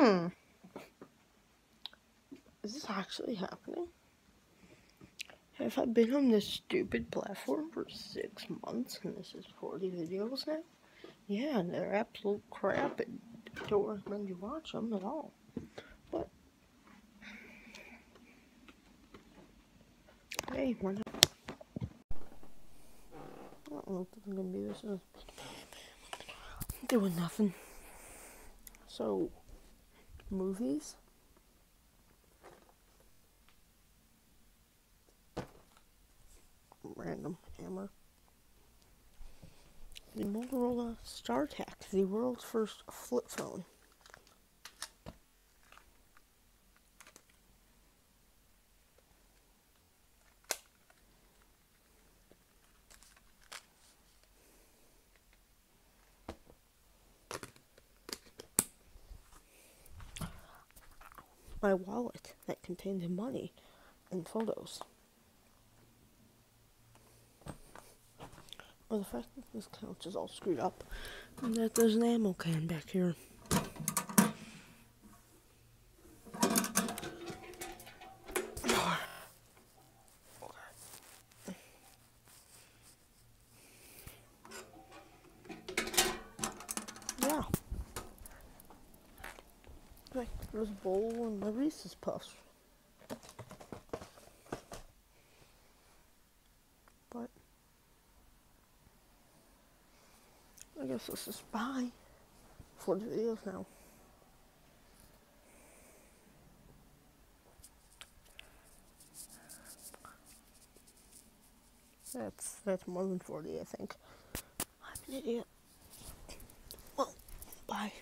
Hmm. Is this actually happening? Have I been on this stupid platform for six months and this is 40 videos now? Yeah, and they're absolute crap and don't recommend you watch them at all. But, hey, why not? I don't know if is gonna be this. Is doing nothing. So, movies? Random hammer. The Motorola StarTAC, the world's first flip phone. My wallet that contained money and photos. Or the fact that this couch is all screwed up and that there's an ammo can back here. Yeah. Like, there's a bowl and the Reese's Puffs. But, I guess this is bye for the videos now. That's, that's more than 40, I think. I'm an idiot. Well, bye.